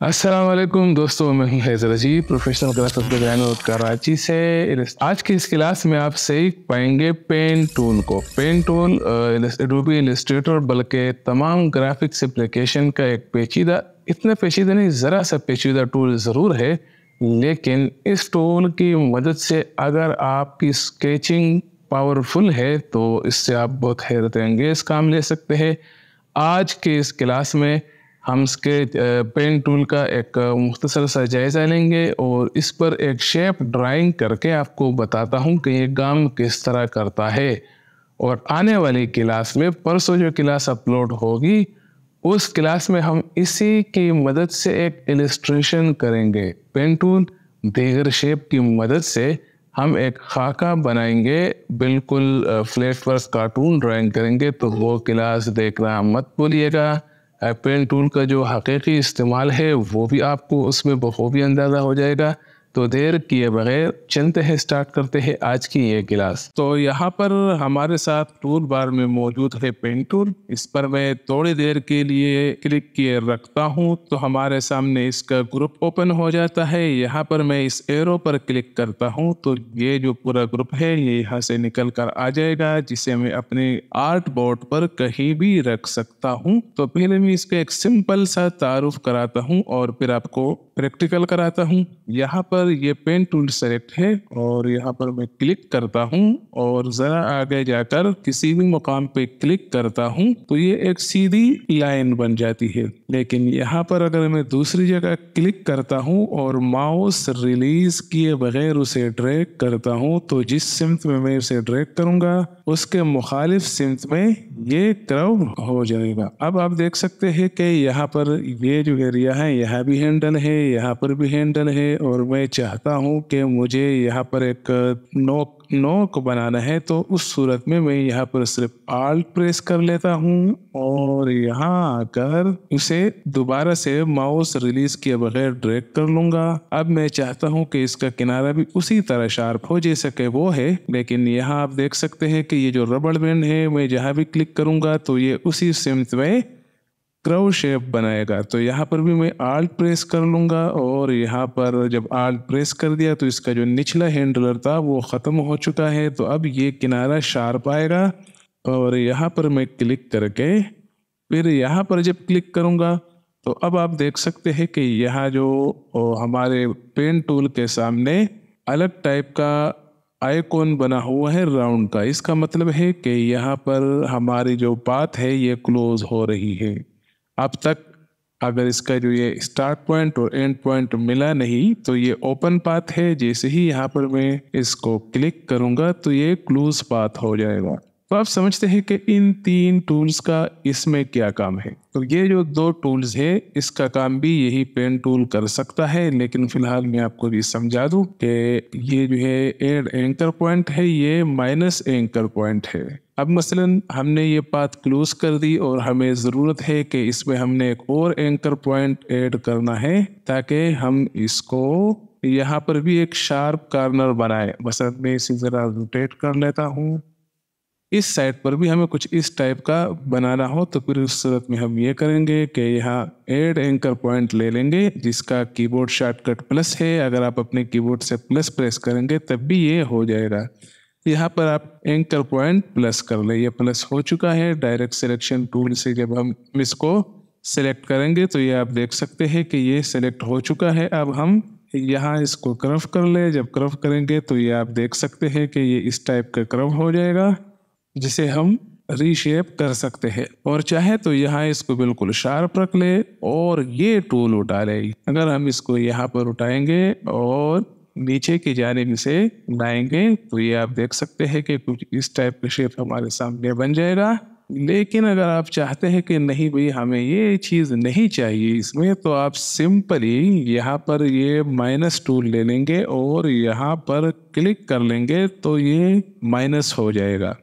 वालेकुम दोस्तों, मैं हूँ हैदर अजीब प्रोफेशनल ग्राफिक डिज़ाइनर कराची से। आज की इस क्लास में आप सीख पाएँगे पेन टूल को। पेन टूल एडोबी इलस्ट्रेटर बल्कि तमाम ग्राफिक्स एप्लीकेशन का एक पेचीदा इतना पेचीदा नहीं, ज़रा सा पेचीदा टूल ज़रूर है। लेकिन इस टूल की मदद से अगर आपकी स्केचिंग पावरफुल है तो इससे आप बहुत हैरत अंगेज़ काम ले सकते हैं। आज के इस क्लास में हम इसके पेन टूल का एक मुख्तसर सा जायज़ा लेंगे और इस पर एक शेप ड्राइंग करके आपको बताता हूँ कि ये काम किस तरह करता है। और आने वाली क्लास में, परसों जो क्लास अपलोड होगी, उस क्लास में हम इसी की मदद से एक एलिस्ट्रेशन करेंगे। पेन टूल दीगर शेप की मदद से हम एक खाका बनाएँगे। बिल्कुल फ्लैट वर्क कार्टून ड्राइंग करेंगे तो वो क्लास देखना मत भूलिएगा। पेन टूल का जो हकीकी इस्तेमाल है, वो भी आपको उसमें बखूबी अंदाज़ा हो जाएगा। तो देर किए बगैर चलते हैं स्टार्ट करते हैं आज की ये क्लास तो यहाँ पर हमारे साथ टूल बार में मौजूद है पेन टूल इस पर मैं थोड़ी देर के लिए क्लिक किए रखता हूँ तो हमारे सामने इसका ग्रुप ओपन हो जाता है। यहाँ पर मैं इस एरो पर क्लिक करता हूँ तो ये जो पूरा ग्रुप है, ये यहाँ से निकल कर आ जाएगा, जिसे मैं अपने आर्ट बोर्ड पर कहीं भी रख सकता हूँ। तो पहले मैं इसका एक सिंपल सा तारुफ कराता हूँ और फिर आपको प्रैक्टिकल कराता हूँ। यहाँ पर ये पेन टूल सेलेक्ट है और यहाँ पर मैं क्लिक करता हूँ और ज़रा आगे जाकर किसी भी मुकाम पे क्लिक करता हूँ तो ये एक सीधी लाइन बन जाती है। लेकिन यहाँ पर अगर मैं दूसरी जगह क्लिक करता हूँ और माउस रिलीज़ किए बगैर उसे ड्रैग करता हूँ तो जिस सिमत में मैं उसे ड्रैग करूँगा, उसके मुखालिफ सिमत में ये क्रव हो जाएगा। अब आप देख सकते हैं कि यहाँ पर ये जो एरिया है, यहाँ भी हैंडल है, यहाँ पर भी हैंडल है और मैं चाहता हूँ कि मुझे यहाँ पर एक नोक नोक बनाना है तो उस सूरत में मैं यहाँ पर सिर्फ़ आल्ट प्रेस कर लेता हूँ और यहाँ आकर उसे दोबारा से माउस रिलीज़ किए बगैर ड्रैग कर लूँगा। अब मैं चाहता हूँ कि इसका किनारा भी उसी तरह शार्प हो, जैसे कि वो है, लेकिन यहाँ आप देख सकते हैं कि ये जो रबड़ बैंड है, मैं जहाँ भी क्लिक करूँगा तो ये उसी सिमत में क्रव शेप बनाएगा तो यहाँ पर भी मैं आल्ट प्रेस कर लूँगा और यहाँ पर जब आल्ट प्रेस कर दिया तो इसका जो निचला हैंडलर था वो ख़त्म हो चुका है। तो अब ये किनारा शार्प आएगा और यहाँ पर मैं क्लिक करके फिर यहाँ पर जब क्लिक करूँगा तो अब आप देख सकते हैं कि यहाँ जो हमारे पेन टूल के सामने अलग टाइप का आइकॉन बना हुआ है राउंड का। इसका मतलब है कि यहाँ पर हमारी जो बात है ये क्लोज हो रही है। अब तक अगर इसका जो ये स्टार्ट पॉइंट और एंड पॉइंट मिला नहीं तो ये ओपन पाथ है। जैसे ही यहाँ पर मैं इसको क्लिक करूँगा तो ये क्लोज पाथ हो जाएगा। तो आप समझते हैं कि इन तीन टूल्स का इसमें क्या काम है। तो ये जो दो टूल्स है, इसका काम भी यही पेन टूल कर सकता है। लेकिन फ़िलहाल मैं आपको भी समझा दूँ कि ये जो है एड एंकर पॉइंट है, ये माइनस एंकर पॉइंट है। अब मसलन हमने ये बात क्लोज कर दी और हमें ज़रूरत है कि इसमें हमने एक और एंकर पॉइंट ऐड करना है ताकि हम इसको यहाँ पर भी एक शार्प कार्नर बनाए। बस मैं इसे ज़रा रोटेट कर लेता हूँ। इस साइड पर भी हमें कुछ इस टाइप का बनाना हो तो फिर उस सूरत में हम ये करेंगे कि यहाँ एड एंकर पॉइंट ले लेंगे, जिसका कीबोर्ड शॉर्टकट प्लस है। अगर आप अपने कीबोर्ड से प्लस प्रेस करेंगे, तब भी ये हो जाएगा। यहाँ पर आप एंकर पॉइंट प्लस कर ले। ये प्लस हो चुका है। डायरेक्ट सिलेक्शन टूल से जब हम इसको सेलेक्ट करेंगे तो ये आप देख सकते हैं कि ये सिलेक्ट हो चुका है। अब हम यहाँ इसको क्रफ कर ले। जब क्रफ करेंगे तो ये आप देख सकते हैं कि ये इस टाइप का क्रफ हो जाएगा, जिसे हम रीशेप कर सकते हैं। और चाहे तो यहाँ इसको बिल्कुल शार्प रख ले और ये टूल उठा ले। अगर हम इसको यहाँ पर उठाएँगे और नीचे की जानब से लाएँगे तो ये आप देख सकते हैं कि कुछ इस टाइप का शेप हमारे सामने बन जाएगा। लेकिन अगर आप चाहते हैं कि नहीं भाई हमें ये चीज़ नहीं चाहिए इसमें तो आप सिंपली यहाँ पर ये माइनस टूल ले लेंगे और यहाँ पर क्लिक कर लेंगे तो ये माइनस हो जाएगा।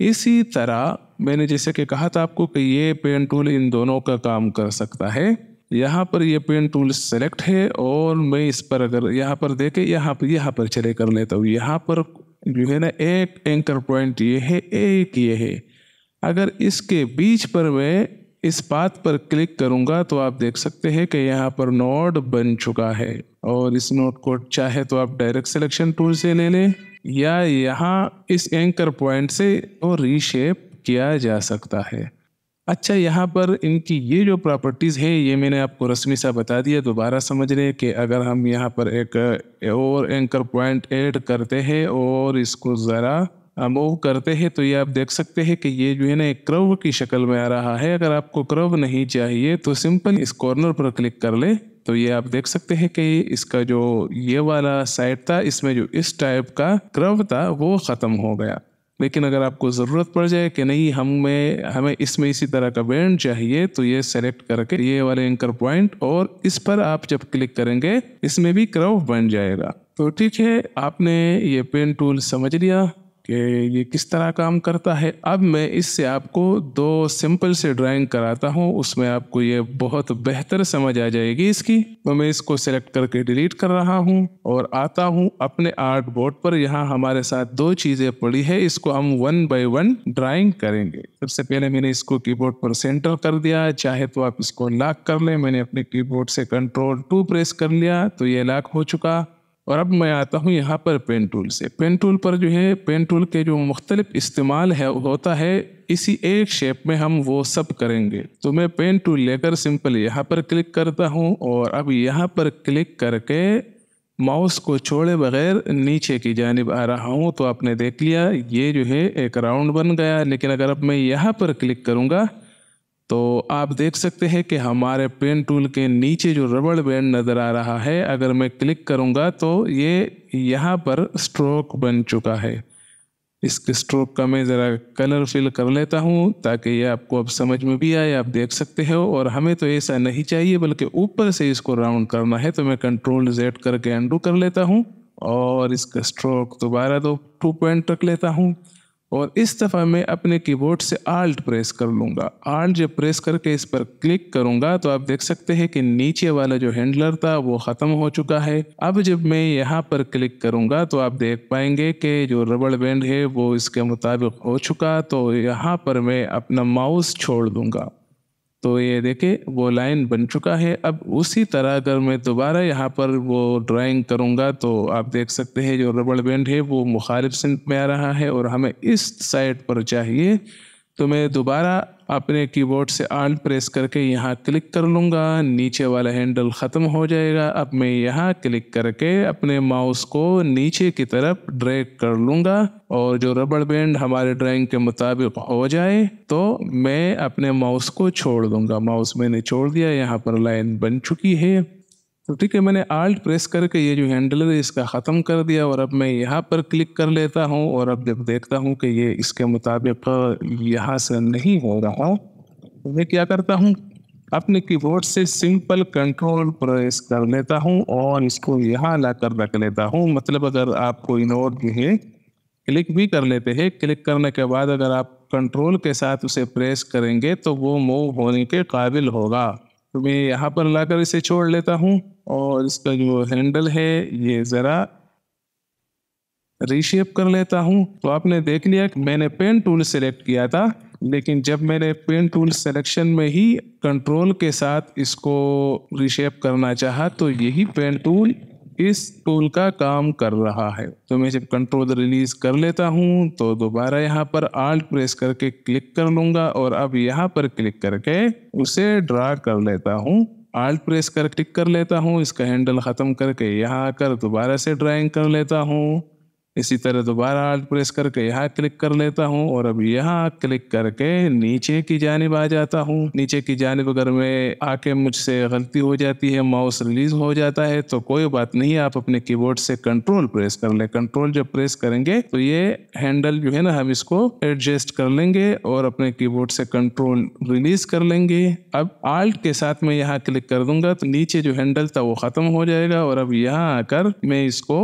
इसी तरह मैंने जैसे कि कहा था आपको कि ये पेन टूल इन दोनों का काम कर सकता है। यहाँ पर ये पेन टूल सेलेक्ट है और मैं इस पर अगर यहाँ पर देखे, यहाँ पर यहाँ पर चले कर लेता हूँ। यहाँ पर जो है ना, एक एंकर पॉइंट ये है, एक ये है। अगर इसके बीच पर मैं इस बात पर क्लिक करूँगा तो आप देख सकते हैं कि यहाँ पर नोड बन चुका है। और इस नोड को चाहे तो आप डायरेक्ट सिलेक्शन टूल से ले लें, या यहाँ इस एंकर पॉइंट से और रीशेप किया जा सकता है। अच्छा यहाँ पर इनकी ये जो प्रॉपर्टीज़ है, ये मैंने आपको रस्मी सा बता दिया, दोबारा समझ रहे कि अगर हम यहाँ पर एक और एंकर पॉइंट ऐड करते हैं और इसको ज़रा मूव करते हैं तो ये आप देख सकते हैं कि ये जो है ना, एक क्रव की शक्ल में आ रहा है। अगर आपको क्रव नहीं चाहिए तो सिंपल इस कॉर्नर पर क्लिक कर ले तो ये आप देख सकते हैं कि इसका जो ये वाला साइड था, इसमें जो इस टाइप का क्रव था, वो ख़त्म हो गया। लेकिन अगर आपको ज़रूरत पड़ जाए कि नहीं, हमें हमें इसमें इसी तरह का बैंड चाहिए तो ये सेलेक्ट करके ये वाले एंकर पॉइंट और इस पर आप जब क्लिक करेंगे, इसमें भी क्रव बन जाएगा। तो ठीक है, आपने ये पेन टूल समझ लिया। कि ये किस तरह काम करता है। अब मैं इससे आपको दो सिंपल से ड्राइंग कराता हूँ, उसमें आपको ये बहुत बेहतर समझ आ जाएगी इसकी। तो मैं इसको सेलेक्ट करके डिलीट कर रहा हूँ और आता हूँ अपने आर्ट बोर्ड पर। यहाँ हमारे साथ दो चीज़ें पड़ी है, इसको हम वन बाय वन ड्राइंग करेंगे। सबसे पहले मैंने इसको कीबोर्ड पर सेंटर कर दिया, चाहे तो आप इसको लॉक कर लें। मैंने अपने कीबोर्ड से कंट्रोल टू प्रेस कर लिया तो ये लॉक हो चुका। और अब मैं आता हूँ यहाँ पर पेन टूल से। पेन टूल पर जो है पेन टूल के जो मुख्तलिफ़ इस्तेमाल है होता है, इसी एक शेप में हम वो सब करेंगे। तो मैं पेन टूल लेकर सिंपल यहाँ पर क्लिक करता हूँ और अब यहाँ पर क्लिक करके माउस को छोड़े बगैर नीचे की जानब आ रहा हूँ। तो आपने देख लिया, ये जो है, एक राउंड बन गया। लेकिन अगर अब मैं यहाँ पर क्लिक करूँगा तो आप देख सकते हैं कि हमारे पेन टूल के नीचे जो रबड़ बैंड नज़र आ रहा है, अगर मैं क्लिक करूँगा तो ये यहाँ पर स्ट्रोक बन चुका है। इसके स्ट्रोक का मैं ज़रा कलर फिल कर लेता हूँ ताकि ये आपको अब समझ में भी आए, आप देख सकते हो। और हमें तो ऐसा नहीं चाहिए, बल्कि ऊपर से इसको राउंड करना है तो मैं कंट्रोल जेड करके अंडू कर लेता हूँ और इसका स्ट्रोक दोबारा दो, टू पॉइंट रख लेता हूँ। और इस दफ़ा मैं अपने कीबोर्ड से आल्ट प्रेस कर लूँगा। आल्ट जब प्रेस करके इस पर क्लिक करूँगा तो आप देख सकते हैं कि नीचे वाला जो हैंडलर था, वो ख़त्म हो चुका है। अब जब मैं यहाँ पर क्लिक करूँगा तो आप देख पाएँगे कि जो रबड़ बैंड है, वो इसके मुताबिक हो चुका। तो यहाँ पर मैं अपना माउस छोड़ दूँगा। तो ये देखे वो लाइन बन चुका है। अब उसी तरह अगर मैं दोबारा यहाँ पर वो ड्राइंग करूँगा तो आप देख सकते हैं जो रबड़ बैंड है, वो मुखालिफ सिंह में आ रहा है और हमें इस साइड पर चाहिए तो मैं दोबारा अपने कीबोर्ड से आल्ट प्रेस करके यहाँ क्लिक कर लूँगा। नीचे वाला हैंडल ख़त्म हो जाएगा। अब मैं यहाँ क्लिक करके अपने माउस को नीचे की तरफ़ ड्रैग कर लूँगा और जो रबड़ बैंड हमारे ड्राइंग के मुताबिक हो जाए तो मैं अपने माउस को छोड़ दूँगा। माउस मैंने छोड़ दिया। यहाँ पर लाइन बन चुकी है। तो ठीक है, मैंने आल्ट प्रेस करके ये जो हैंडल है, इसका ख़त्म कर दिया और अब मैं यहाँ पर क्लिक कर लेता हूँ और अब जब देखता हूँ कि ये इसके मुताबिक यहाँ से नहीं हो रहा तो मैं क्या करता हूँ, अपने कीबोर्ड से सिंपल कंट्रोल प्रेस कर लेता हूँ और इसको यहाँ ला कर रख लेता हूँ। मतलब अगर आप कोई नोट जो है क्लिक भी कर लेते हैं क्लिक करने के बाद अगर आप कंट्रोल के साथ उसे प्रेस करेंगे तो वो मूव होने के काबिल होगा। तो मैं यहाँ पर लाकर इसे छोड़ लेता हूँ और इसका जो हैंडल है, ये ज़रा रीशेप कर लेता हूँ। तो आपने देख लिया कि मैंने पेन टूल सेलेक्ट किया था, लेकिन जब मैंने पेन टूल सेलेक्शन में ही कंट्रोल के साथ इसको रीशेप करना चाहा तो यही पेन टूल इस टूल का काम कर रहा है। तो मैं जब कंट्रोल रिलीज़ कर लेता हूँ तो दोबारा यहाँ पर आल्ट प्रेस करके क्लिक कर लूँगा और अब यहाँ पर क्लिक करके उसे ड्रा कर लेता हूँ। आल्ट प्रेस कर क्लिक कर लेता हूँ, इसका हैंडल ख़त्म करके यहाँ आकर दोबारा से ड्राइंग कर लेता हूँ। इसी तरह दोबारा आल्ट प्रेस करके यहाँ क्लिक कर लेता हूँ और अब यहाँ क्लिक करके नीचे की जानब आ जाता हूँ। नीचे की जानब अगर मैं आके मुझसे गलती हो जाती है माउस रिलीज़ हो जाता है तो कोई बात नहीं, आप अपने कीबोर्ड से कंट्रोल प्रेस कर ले। कंट्रोल जब प्रेस करेंगे तो ये हैंडल जो है ना, हम इसको एडजस्ट कर लेंगे और अपने कीबोर्ड से कंट्रोल रिलीज़ कर लेंगे। अब आल्ट के साथ मैं यहाँ क्लिक कर दूँगा तो नीचे जो हैंडल था वो खत्म हो जाएगा और अब यहाँ आकर मैं इसको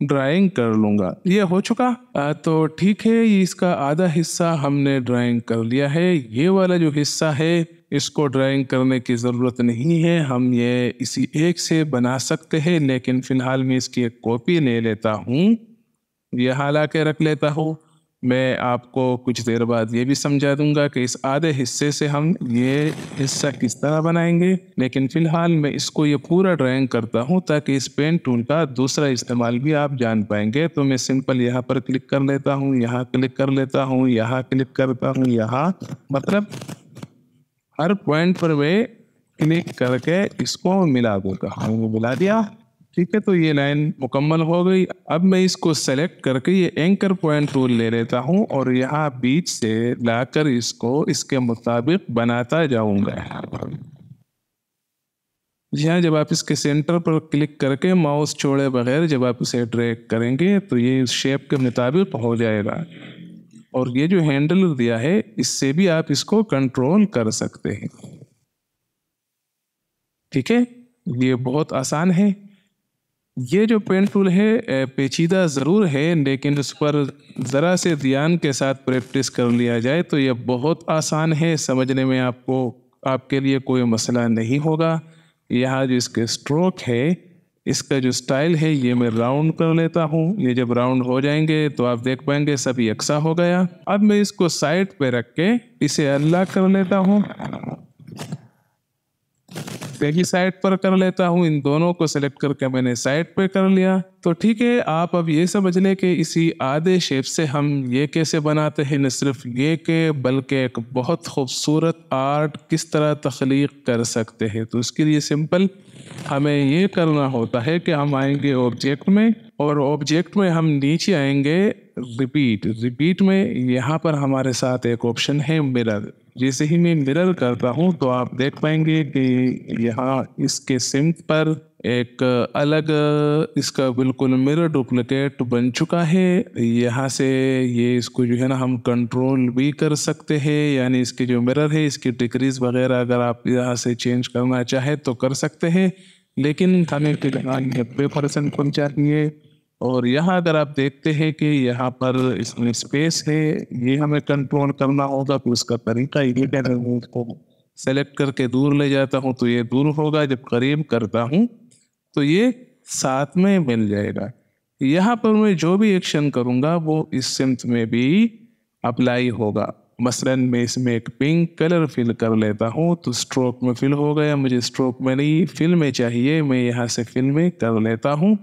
ड्राइंग कर लूँगा। ये हो चुका? आ, तो ठीक है इसका आधा हिस्सा हमने ड्राइंग कर लिया है। ये वाला जो हिस्सा है इसको ड्राइंग करने की ज़रूरत नहीं है। हम ये इसी एक से बना सकते हैं लेकिन फ़िलहाल मैं इसकी एक कॉपी ले लेता हूँ। यह हाला के रख लेता हूँ। मैं आपको कुछ देर बाद ये भी समझा दूँगा कि इस आधे हिस्से से हम ये हिस्सा किस तरह बनाएँगे। लेकिन फ़िलहाल मैं इसको ये पूरा ड्राइंग करता हूँ ताकि इस पेन टूल का दूसरा इस्तेमाल भी आप जान पाएँगे। तो मैं सिंपल यहाँ पर क्लिक कर लेता हूँ, यहाँ क्लिक कर लेता हूँ, यहाँ क्लिक करता हूँ, यहाँ। मतलब हर पॉइंट पर मैं क्लिक करके इसको मिला दूँगा। हमने मिला दिया। ठीक है तो ये लाइन मुकम्मल हो गई। अब मैं इसको सेलेक्ट करके ये एंकर पॉइंट टूल ले लेता हूँ और यहाँ बीच से लाकर इसको इसके मुताबिक बनाता जाऊँगा। जी हाँ जब आप इसके सेंटर पर क्लिक करके माउस छोड़े बगैर जब आप इसे ड्रैग करेंगे तो ये इस शेप के मुताबिक हो जाएगा। और ये जो हैंडल दिया है, इससे भी आप इसको कंट्रोल कर सकते हैं। ठीक है, ये बहुत आसान है। ये जो पेन टूल है पेचीदा ज़रूर है, लेकिन उस पर ज़रा से ध्यान के साथ प्रैक्टिस कर लिया जाए तो यह बहुत आसान है। समझने में आपको, आपके लिए कोई मसला नहीं होगा। यहाँ जो इसके स्ट्रोक है, इसका जो स्टाइल है, ये मैं राउंड कर लेता हूँ। ये जब राउंड हो जाएँगे तो आप देख पाएँगे सभी यकसा हो गया। अब मैं इसको साइड पे रख के इसे अल्लाह कर लेता हूँ। ही साइड पर कर लेता हूँ, इन दोनों को सिलेक्ट करके मैंने साइड पे कर लिया। तो ठीक है, आप अब ये समझ लें कि इसी आधे शेप से हम ये कैसे बनाते हैं, न सिर्फ़ ये के, बल्कि एक बहुत खूबसूरत आर्ट किस तरह तख्लीक कर सकते हैं। तो उसके लिए सिंपल हमें ये करना होता है कि हम आएँगे ऑब्जेक्ट में और ऑब्जेक्ट में हम नीचे आएँगे रिपीट रिपीट में यहाँ पर हमारे साथ एक ऑप्शन है मिरर जैसे ही मैं मिरर करता हूँ तो आप देख पाएँगे कि यहाँ इसके सिंक पर एक अलग, इसका बिल्कुल मिरर डुप्लीकेट बन चुका है। यहाँ से ये इसको जो है ना, हम कंट्रोल भी कर सकते हैं, यानी इसके जो मिरर है, इसकी डिक्रीज वगैरह अगर आप यहाँ से चेंज करना चाहे तो कर सकते हैं। लेकिन हमें नब्बे परसेंट चाहिए। और यहाँ अगर आप देखते हैं कि यहाँ पर इसमें स्पेस है, ये हमें कंट्रोल करना होगा तो उसका तरीका ये है उसको सेलेक्ट करके दूर ले जाता हूँ तो ये दूर होगा। जब करीब करता हूँ तो ये साथ में मिल जाएगा। यहाँ पर मैं जो भी एक्शन करूँगा, वो इस सिंथ में भी अप्लाई होगा। मसलन मैं इसमें एक पिंक कलर फिल कर लेता हूँ तो स्ट्रोक में फिल हो गया। मुझे स्ट्रोक में नहीं फिल में चाहिए, मैं यहाँ से फिल में कर लेता हूँ।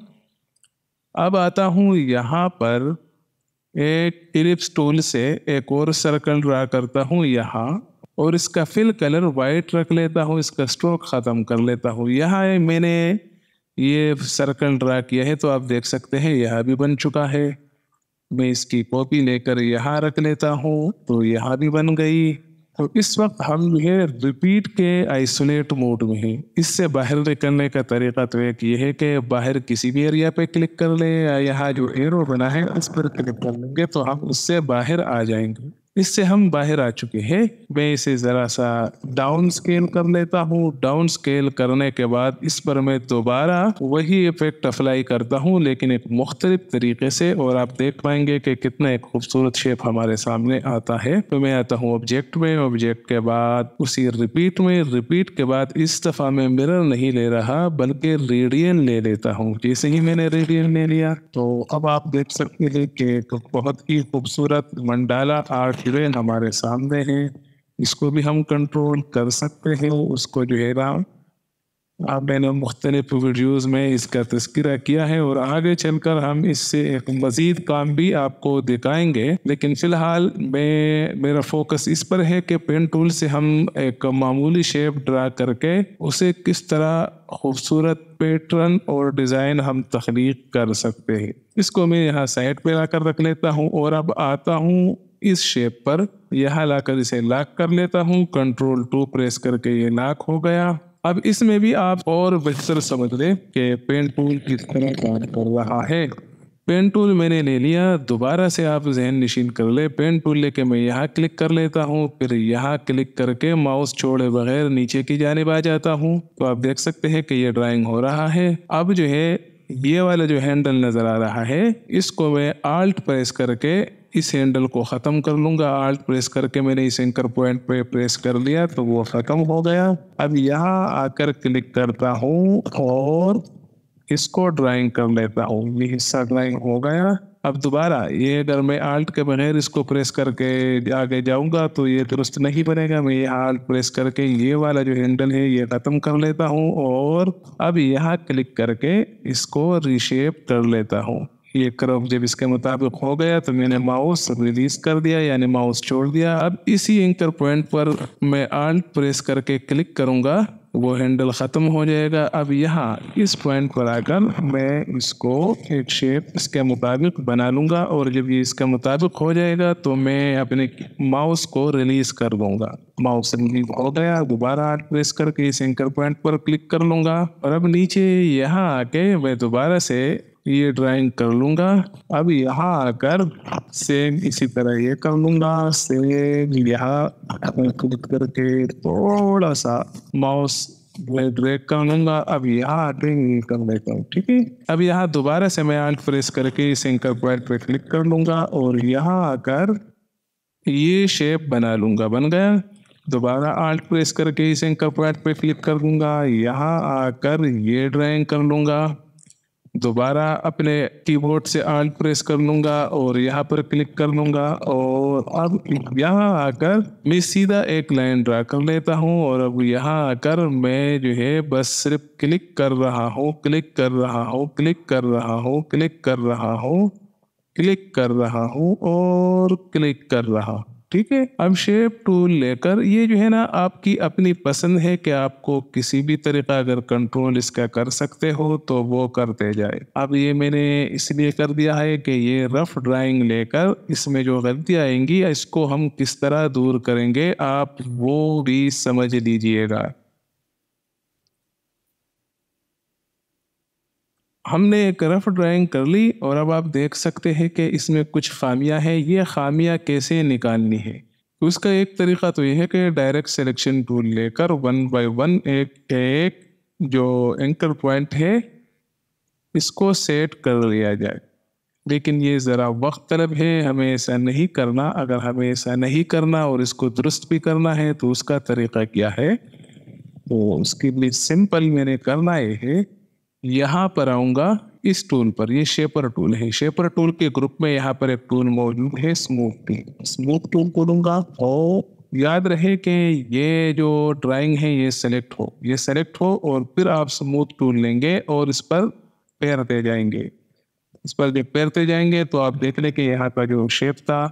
अब आता हूँ यहाँ पर एक इलिप्स टूल से एक और सर्कल ड्रा करता हूँ यहाँ और इसका फिल कलर वाइट रख लेता हूँ, इसका स्ट्रोक ख़त्म कर लेता हूँ। यहाँ मैंने ये सर्कल ड्रा किया है तो आप देख सकते हैं यह भी बन चुका है। मैं इसकी कॉपी लेकर यहाँ रख लेता हूँ तो यहाँ भी बन गई। तो इस वक्त हम जो है रिपीट के आइसोलेट मोड में हैं। इससे बाहर निकलने का तरीका तो एक ये है कि बाहर किसी भी एरिया पे क्लिक कर लें या यहाँ जो एरो बना है उस पर क्लिक कर लेंगे तो हम उससे बाहर आ जाएँगे। इससे हम बाहर आ चुके हैं। मैं इसे ज़रा सा डाउन स्केल कर लेता हूँ। डाउन स्केल करने के बाद इस पर मैं दोबारा वही इफ़ेक्ट अप्लाई करता हूँ, लेकिन एक मुख्तलिफ़ तरीके से, और आप देख पाएँगे कि कितना एक खूबसूरत शेप हमारे सामने आता है। तो मैं आता हूँ ऑब्जेक्ट में। ऑब्जेक्ट के बाद, उसी रिपीट में। रिपीट के बाद इस दफ़ा मैं मिरर नहीं ले रहा, बल्कि रेडियन ले लेता हूँ। जैसे ही मैंने रेडियन ले लिया तो अब आप देख सकते हैं कि बहुत ही खूबसूरत मंडाला आर्ट हिरेन हमारे सामने है। इसको भी हम कंट्रोल कर सकते हैं, उसको जो है ना, आप मैंने मुख्तलिफ़ वीडियोज़ में इसका तस्करा किया है और आगे चलकर हम इससे एक मज़ीद काम भी आपको दिखाएँगे। लेकिन फ़िलहाल मैं, मेरा फोकस इस पर है कि पेन टूल से हम एक मामूली शेप ड्रा करके उसे किस तरह खूबसूरत पैटर्न और डिज़ाइन हम तख्लीक कर सकते हैं। इसको मैं यहाँ साइड पे ला कर रख लेता हूँ और अब आता हूँ इस शेप पर यहाँ लाकर इसे लॉक कर लेता हूँ। कंट्रोल टू प्रेस करके ये लॉक हो गया। अब इसमें भी आप और बेहतर समझ लें कि पेन टूल किस तरह काम कर रहा है। पेन टूल मैंने ले लिया, दोबारा से आप जहन नशीन कर ले। पेन टूल लेके मैं यहाँ क्लिक कर लेता हूँ, फिर यहाँ क्लिक करके माउस छोड़े बगैर नीचे की जानब आ जाता हूँ। तो आप देख सकते हैं कि ये ड्राइंग हो रहा है। अब जो है, ये वाला जो हैंडल नज़र आ रहा है, इसको मैं आल्ट प्रेस करके इस हैंडल को ख़त्म कर लूँगा। आल्ट प्रेस करके मैंने इस एंकर पॉइंट पे प्रेस कर लिया तो वो ख़त्म हो गया। अब यहाँ आकर क्लिक करता हूँ और इसको ड्राइंग कर लेता हूँ। ये हिस्सा ड्राइंग हो गया। अब दोबारा ये अगर मैं आल्ट के बगैर इसको प्रेस करके आगे जाऊँगा तो ये दुरुस्त नहीं बनेगा। मैं यहाँ आल्ट प्रेस करके ये वाला जो हैंडल है ये ख़त्म कर लेता हूँ और अब यहाँ क्लिक करके इसको रिशेप कर लेता हूँ। ये क्रॉप जब इसके मुताबिक हो गया तो मैंने माउस रिलीज़ कर दिया, यानी माउस छोड़ दिया। अब इसी एंकर पॉइंट पर मैं आल्ट प्रेस करके क्लिक करूँगा, वो हैंडल ख़त्म हो जाएगा। अब यहाँ, इस पॉइंट पर आकर मैं इसको एक शेप इसके मुताबिक बना लूँगा, और जब ये इसके मुताबिक हो जाएगा तो मैं अपने माउस को रिलीज़ कर दूँगा। माउस रिलीज़ हो गया, दोबारा आर्ट प्रेस करके इस एंकर पॉइंट पर क्लिक कर लूँगा। और अब नीचे यहाँ आके मैं दोबारा से ये ड्राइंग कर लूँगा। अब यहाँ आकर सेम इसी तरह ये कर लूँगा। सेम यहाँ क्लिक करके थोड़ा सा माउस मैं ड्रैग कर लूँगा। अब यहाँ आके ये कर लेता हूँ, ठीक है? अब यहाँ दोबारा से मैं आंट प्रेस करके इस एंकर पॉइंट पे क्लिक कर लूँगा और यहाँ आकर ये शेप बना लूँगा। बन गया? दोबारा आल्ट प्रेस करके इस एंकर पॉइंट पे क्लिक कर दूँगा यहाँ आकर ये ड्राइंग कर लूँगा। दोबारा अपने कीबोर्ड से आल्ट प्रेस कर लूँगा और यहाँ पर क्लिक कर लूँगा और अब यहाँ आकर मैं सीधा एक लाइन ड्रा कर लेता हूँ और अब यहाँ आकर मैं जो है बस सिर्फ़ क्लिक कर रहा हूँ क्लिक कर रहा हूँ क्लिक कर रहा हूँ क्लिक कर रहा हूँ क्लिक कर रहा हूँ और क्लिक कर रहा ठीक है अब शेप टूल लेकर ये जो है ना आपकी अपनी पसंद है कि आपको किसी भी तरीका अगर कंट्रोल इसका कर सकते हो तो वो करते जाए। अब ये मैंने इसलिए कर दिया है कि ये रफ ड्राइंग लेकर इसमें जो गलती आएँगी, इसको हम किस तरह दूर करेंगे, आप वो भी समझ लीजिएगा। हमने एक रफ ड्राइंग कर ली और अब आप देख सकते हैं कि इसमें कुछ खामियाँ हैं। ये खामियाँ कैसे निकालनी है? उसका एक तरीका तो यह है कि डायरेक्ट सिलेक्शन टूल लेकर वन बाय वन एक एक जो एंकर पॉइंट है, इसको सेट कर लिया जाए। लेकिन ये ज़रा वक्त तलब है, हमें ऐसा नहीं करना। अगर हमें ऐसा नहीं करना और इसको दुरुस्त भी करना है तो उसका तरीका क्या है? तो उसके लिए सिंपल मैंने करना ये है यहाँ पर आऊँगा इस टूल पर। ये शेपर टूल है। शेपर टूल के ग्रुप में यहाँ पर एक टूल मौजूद है स्मूथ टूल स्मूथ टूल को लूँगा और याद रहे कि ये जो ड्राइंग है ये सेलेक्ट हो। ये सेलेक्ट हो और फिर आप स्मूथ टूल लेंगे और इस पर पैरते जाएँगे। इस पर जब पैरते जाएँगे तो आप देख लें कि यहाँ का जो शेप था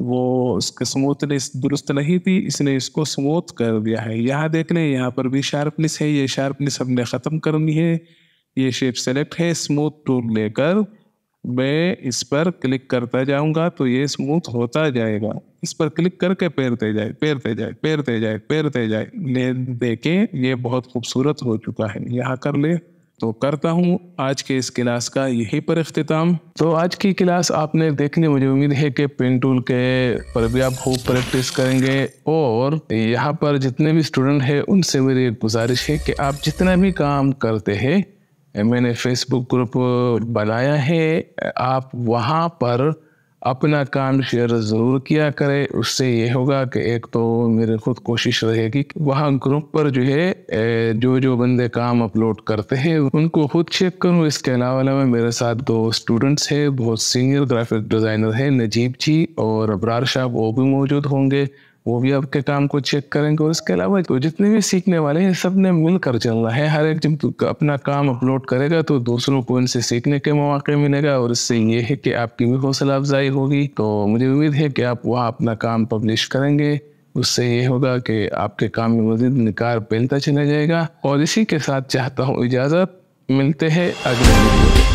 वो उसके स्मूथनेस दुरुस्त नहीं थी इसने इसको स्मूथ कर दिया है। यहाँ देख लें यहाँ पर भी शार्पनेस है ये शार्पनेस हमने ख़त्म करनी है। ये शेप सेलेक्ट है स्मूथ टूल लेकर मैं इस पर क्लिक करता जाऊँगा तो ये स्मूथ होता जाएगा। इस पर क्लिक करके पैरते जाए पैरते जाए पैरते जाए पैरते जाए। ले, देखें, ये बहुत खूबसूरत हो चुका है। यहाँ कर ले तो करता हूँ। आज के इस क्लास का यही पर अख्ताम तो आज की क्लास आपने देखने मुझे उम्मीद है कि पेन टूल के पर भी आप खूब प्रैक्टिस करेंगे। और यहाँ पर जितने भी स्टूडेंट हैं, उनसे मेरी गुजारिश है कि आप जितना भी काम करते हैं मैंने फेसबुक ग्रुप बनाया है। आप वहाँ पर अपना काम शेयर ज़रूर किया करें। उससे ये होगा कि एक तो मेरी खुद कोशिश रहेगी कि वहाँ ग्रुप पर जो है जो जो बंदे काम अपलोड करते हैं, उनको खुद चेक करूँ। इसके अलावा में मेरे साथ दो स्टूडेंट्स हैं, बहुत सीनियर ग्राफिक डिज़ाइनर हैं, नजीब जी और अबरार शाह, वो भी मौजूद होंगे। वो भी आपके काम को चेक करेंगे और इसके अलावा तो जितने भी सीखने वाले हैं, सबने मिलकर चलना है। हर एक जब अपना काम अपलोड करेगा तो दूसरों को इनसे सीखने के मौके मिलेगा और इससे ये है कि आपकी भी हौसला अफजाई होगी। तो मुझे उम्मीद है कि आप वहाँ अपना काम पब्लिश करेंगे। उससे ये होगा कि आपके काम में मजीद निकार पहनता चला जाएगा। और इसी के साथ चाहता हूँ इजाज़त। मिलते हैं अगले वीडियो